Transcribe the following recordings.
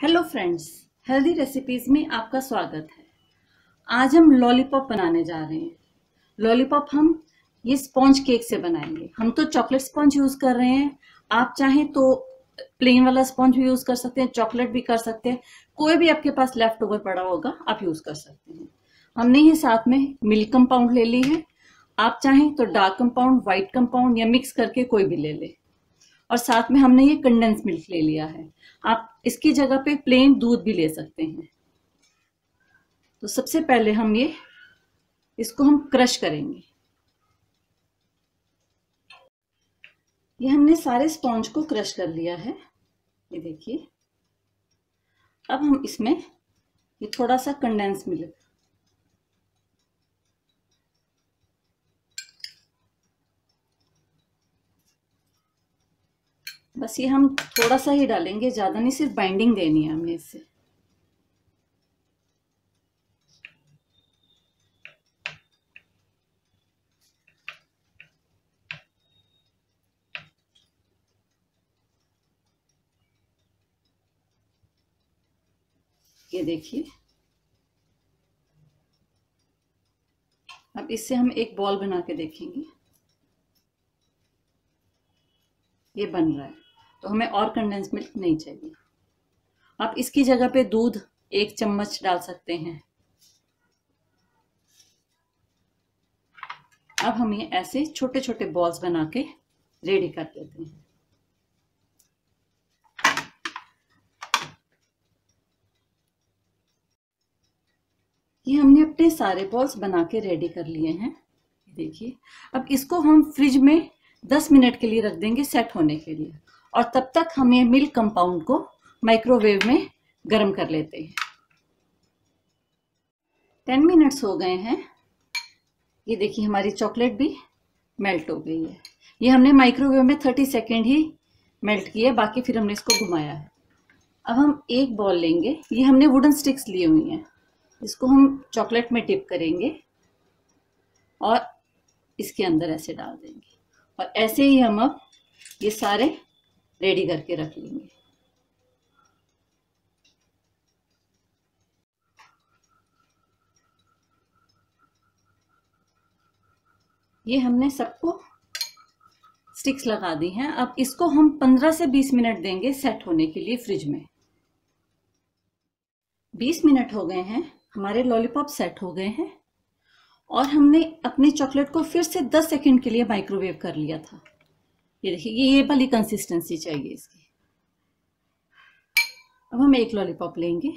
Hello friends healthy recipes में आपका स्वागत है। आज हम लॉलीपॉप बनाने जा रहे हैं। लॉलीपॉप हम ये स्पॉन्ज केक से बनाएँगे। हम तो चॉकलेट स्पॉन्ज यूज़ कर रहे हैं। आप चाहें तो प्लेन वाला स्पॉन्ज भी यूज़ कर सकते हैं चॉकलेट भी कर सकते हैं। कोई भी आपके पास लेफ़्ट ओवर पड़ा होगा, आप यूज़ कर सकते हैं। हमने ये साथ में मिल्क कंपाउंड ले ली है। आप चाहें तो डार्क कंपाउंड व्हाइट कंपाउंड या मिक्स करके कोई भी ले ले। और साथ में हमने ये कंडेंस मिल्क ले लिया है। आप इसकी जगह पे प्लेन दूध भी ले सकते हैं। तो सबसे पहले हम ये, इसको हम क्रश करेंगे। ये हमने सारे स्पॉन्ज को क्रश कर लिया है। ये देखिए। अब हम इसमें ये थोड़ा सा कंडेंस मिल्क बस ये हम थोड़ा सा ही डालेंगे, ज़्यादा नहीं, सिर्फ़ बाइंडिंग देनी है हमें इससे ये देखिए। अब इससे हम एक बॉल बना के देखेंगे। ये बन रहा है। तो हमें और कंडेंस मिल्क नहीं चाहिए। आप इसकी जगह पे दूध एक चम्मच डाल सकते हैं। अब हम ये ऐसे छोटे छोटे बॉल्स बना के रेडी कर देते हैं। ये हमने अपने सारे बॉल्स बना के रेडी कर लिए हैं। देखिए, अब इसको हम फ्रिज में 10 मिनट के लिए रख देंगे सेट होने के लिए। और तब तक हम ये मिल्क कंपाउंड को माइक्रोवेव में गर्म कर लेते हैं। टेन मिनट्स हो गए हैं। ये देखिए हमारी चॉकलेट भी मेल्ट हो गई है। ये हमने माइक्रोवेव में थर्टी सेकेंड ही मेल्ट किया, बाकी फिर हमने इसको घुमाया है। अब हम एक बॉल लेंगे। ये हमने वुडन स्टिक्स लिए हुई हैं। इसको हम चॉकलेट में टिप करेंगे और इसके अंदर ऐसे डाल देंगे। और ऐसे ही हम अब ये सारे रेडी करके रख लेंगे। ये हमने सबको स्टिक्स लगा दी हैं। अब इसको हम 15 से 20 मिनट देंगे सेट होने के लिए फ्रिज में। 20 मिनट हो गए हैं, हमारे लॉलीपॉप सेट हो गए हैं। और हमने अपनी चॉकलेट को फिर से 10 सेकंड के लिए माइक्रोवेव कर लिया था। ये देखिए, ये वाली कंसिस्टेंसी चाहिए इसकी। अब हम एक लॉलीपॉप लेंगे।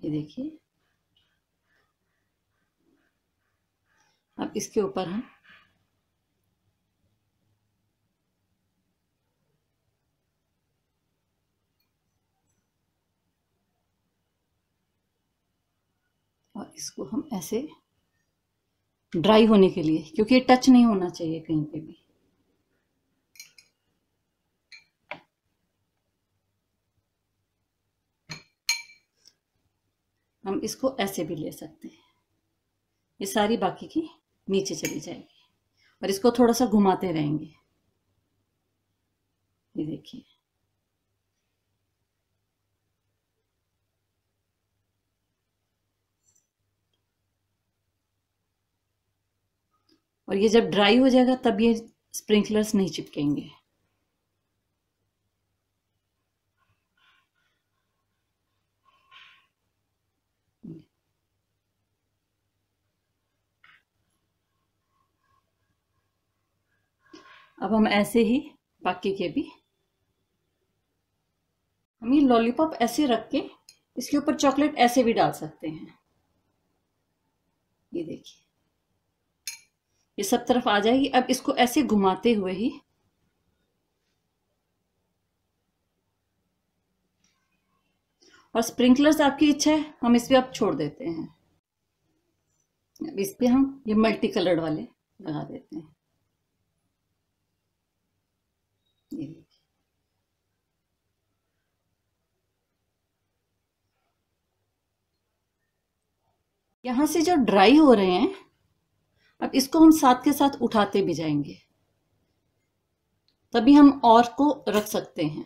ये देखिए। अब इसके ऊपर हम और इसको हम ऐसे ड्राई होने के लिए, क्योंकि ये टच नहीं होना चाहिए कहीं पे भी। हम इसको ऐसे भी ले सकते हैं। ये सारी बाकी की नीचे चली जाएगी। और इसको थोड़ा सा घुमाते रहेंगे। ये देखिए। और ये जब ड्राई हो जाएगा, तब ये स्प्रिंकलर्स नहीं चिपकेंगे। अब हम ऐसे ही बाकी के भी। हम ये लॉलीपॉप ऐसे रख के, इसके ऊपर चॉकलेट ऐसे भी डाल सकते हैं। ये देखिए। ये सब तरफ़ आ जाएगी। अब इसको ऐसे घुमाते हुए ही और स्प्रिंकलर्स आपकी इच्छा है, हम इस पर अब छोड़ देते हैं। अब इस पर हम ये मल्टी कलर्ड वाले लगा देते हैं। यहाँ से जो ड्राई हो रहे हैं अब इसको हम साथ के साथ उठाते भी जाएँगे। तभी हम और को रख सकते हैं।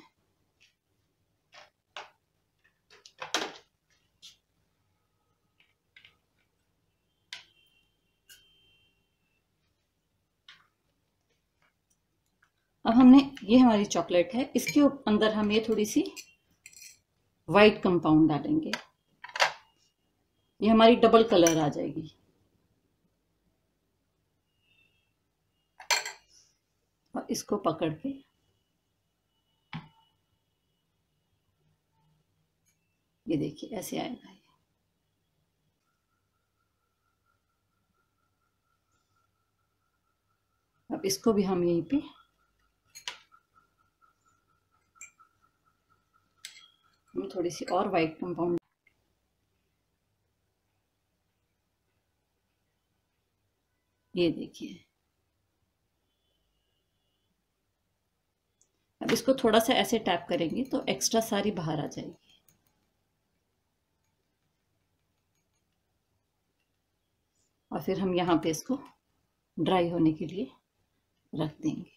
अब हमने ये हमारी चॉकलेट है, इसके अंदर हम ये थोड़ी सी वाइट कंपाउंड डालेंगे। ये हमारी डबल कलर आ जाएगी। इसको पकड़ के। ये देखिए, ऐसे आएगा ये। अब इसको भी हम यहीं पे हम थोड़ी सी और वाइट कंपाउंड ये देखिए। इसको थोड़ा सा ऐसे टैप करेंगे तो एक्स्ट्रा सारी बाहर आ जाएगी। और फिर हम यहाँ पे इसको ड्राई होने के लिए रख देंगे।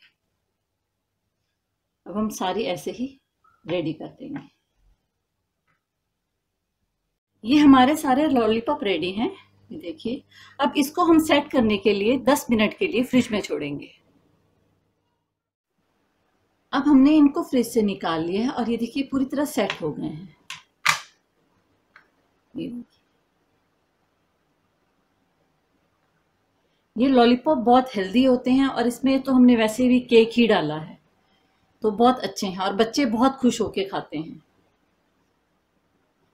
अब हम सारी ऐसे ही रेडी कर देंगे। ये हमारे सारे लॉलीपॉप रेडी हैं। ये देखिए। अब इसको हम सेट करने के लिए 10 मिनट के लिए फ्रिज में छोड़ेंगे। अब हमने इनको फ्रिज से निकाल लिया है और ये देखिए पूरी तरह सेट हो गए हैं। ये ये लॉलीपॉप बहुत हेल्दी होते हैं और इसमें तो हमने वैसे भी केक ही डाला है। तो बहुत अच्छे हैं और बच्चे बहुत खुश होके खाते हैं।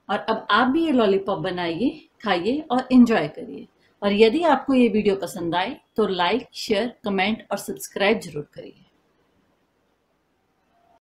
और अब आप भी ये लॉलीपॉप बनाइए, खाइए और इन्जॉय करिए। और यदि आपको ये वीडियो पसंद आए तो लाइक शेयर कमेंट और सब्सक्राइब ज़रूर करिए।